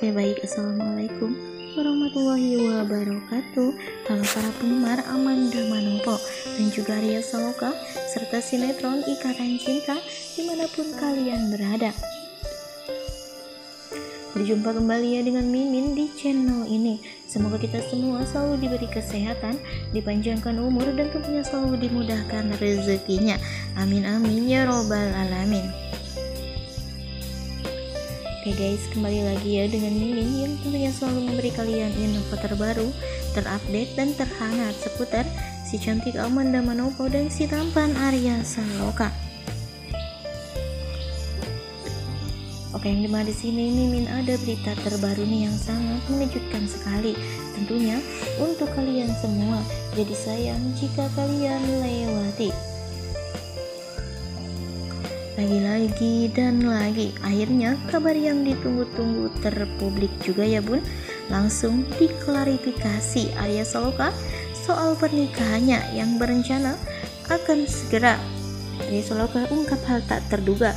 Oke baik, Assalamualaikum warahmatullahi wabarakatuh. Halo para penggemar Amanda Manopo dan juga Ria Saloka serta sinetron Ikatan Cinta di mana pun kalian berada. Berjumpa kembali ya dengan Mimin di channel ini. Semoga kita semua selalu diberi kesehatan, dipanjangkan umur dan tentunya selalu dimudahkan rezekinya. Amin amin ya robbal alamin Guys, kembali lagi ya dengan Mimin yang tentunya selalu memberi kalian info terbaru, terupdate dan terhangat seputar si cantik Amanda Manopo dan si tampan Arya Saloka. Oke, yang di mana di sini Mimin ada berita terbaru nih yang sangat mengejutkan sekali. Tentunya untuk kalian semua. Jadi sayang jika kalian lewati. Lagi-lagi dan lagi, akhirnya kabar yang ditunggu-tunggu terpublik juga ya bun. Langsung diklarifikasi Arya Saloka soal pernikahannya yang berencana akan segera. Arya Saloka ungkap hal tak terduga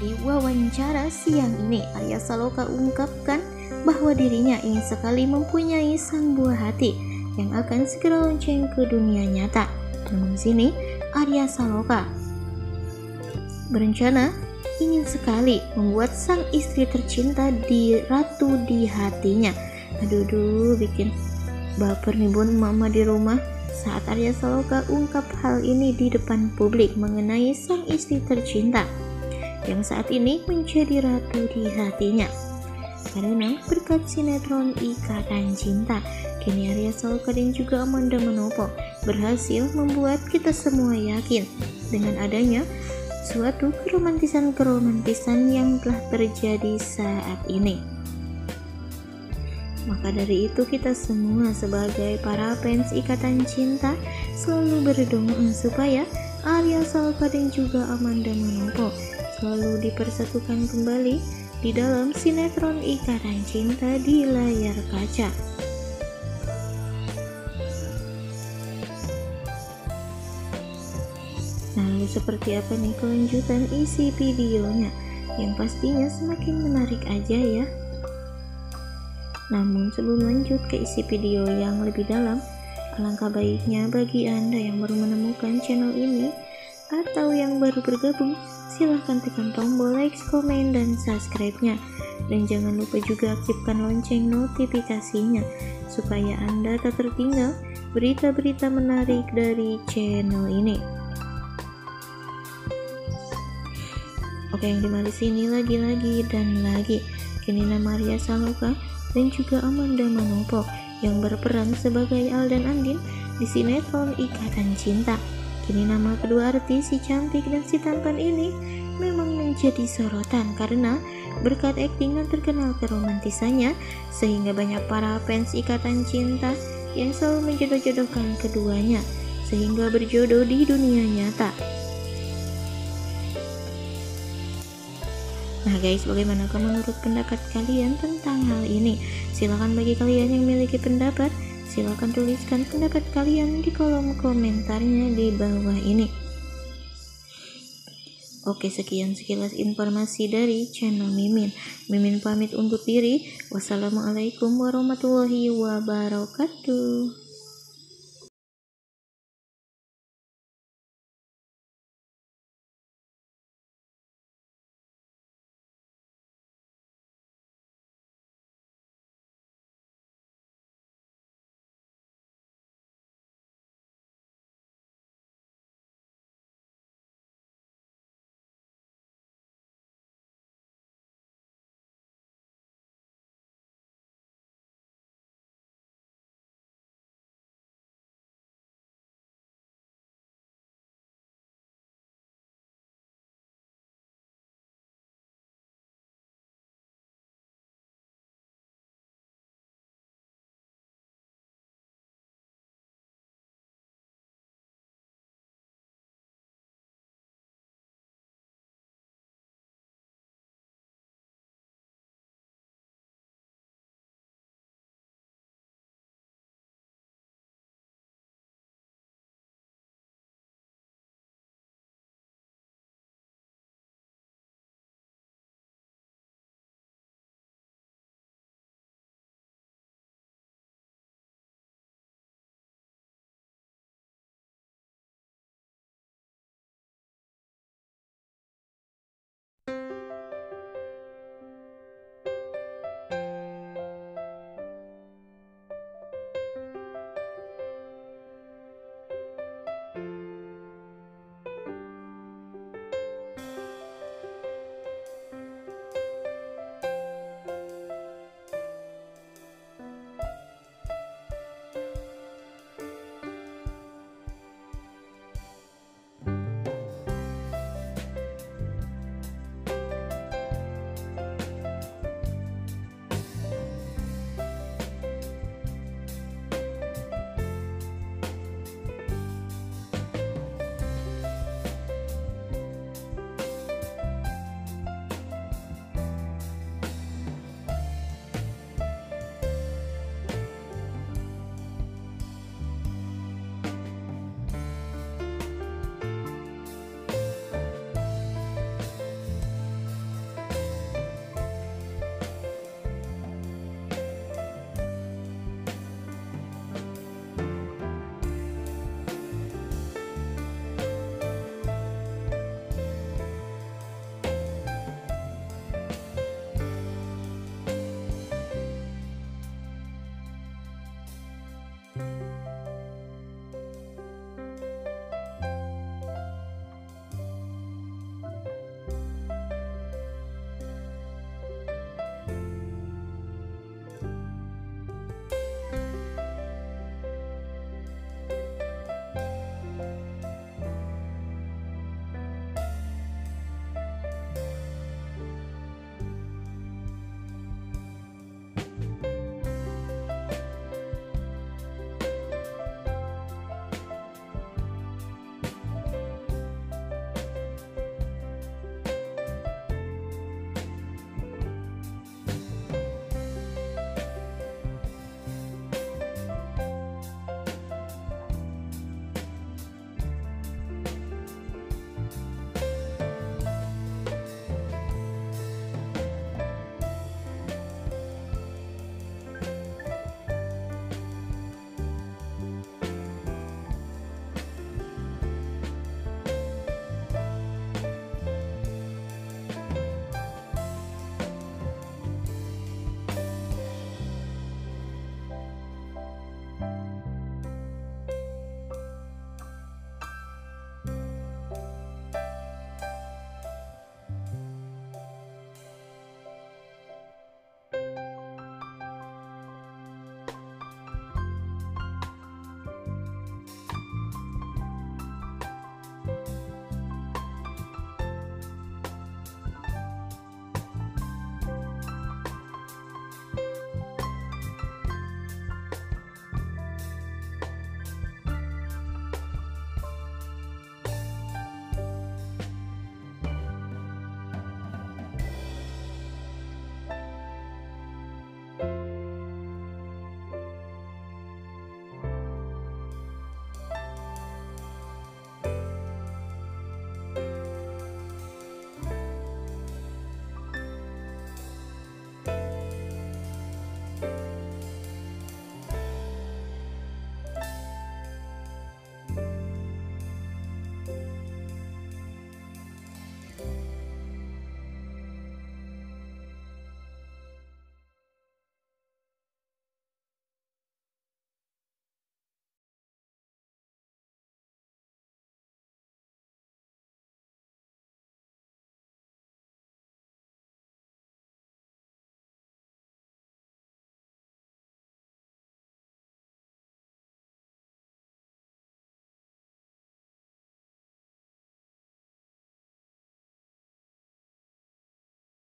di wawancara siang ini, Arya Saloka ungkapkan bahwa dirinya ingin sekali mempunyai sang buah hati yang akan segera lonceng ke dunia nyata. Namun sini, Arya Saloka berencana ingin sekali membuat sang istri tercinta di ratu di hatinya. Aduh, duh, bikin baper nih bun mama di rumah saat Arya Saloka ungkap hal ini di depan publik mengenai sang istri tercinta yang saat ini menjadi ratu di hatinya. Karena berkat sinetron Ikatan Cinta, kini Arya Saloka dan juga Amanda Manopo berhasil membuat kita semua yakin dengan adanya suatu keromantisan-keromantisan yang telah terjadi saat ini. Maka dari itu kita semua sebagai para fans Ikatan Cinta selalu berdoa supaya Arya Saloka dan juga Amanda Manopo selalu dipersatukan kembali di dalam sinetron Ikatan Cinta di layar kaca. Lalu seperti apa nih kelanjutan isi videonya? Yang pastinya semakin menarik aja ya. Namun sebelum lanjut ke isi video yang lebih dalam, alangkah baiknya bagi Anda yang baru menemukan channel ini atau yang baru bergabung, silahkan tekan tombol like, komen, dan subscribe-nya. Dan jangan lupa juga aktifkan lonceng notifikasinya, supaya Anda tak tertinggal berita-berita menarik dari channel ini. Yang di mana di sini lagi-lagi dan lagi. Kini nama Ria Saloka dan juga Amanda Manopo yang berperan sebagai Al dan Andin di sinetron Ikatan Cinta. Kini nama kedua artis si cantik dan si tampan ini memang menjadi sorotan karena berkat akting dan terkenal keromantisannya sehingga banyak para fans ikatan cinta yang selalu menjodoh-jodohkan keduanya sehingga berjodoh di dunia nyata. Nah guys, bagaimana menurut pendapat kalian tentang hal ini? Silahkan bagi kalian yang memiliki pendapat, silahkan tuliskan pendapat kalian di kolom komentarnya di bawah ini. Oke sekian sekilas informasi dari channel Mimin. Mimin pamit untuk diri. Wassalamualaikum warahmatullahi wabarakatuh.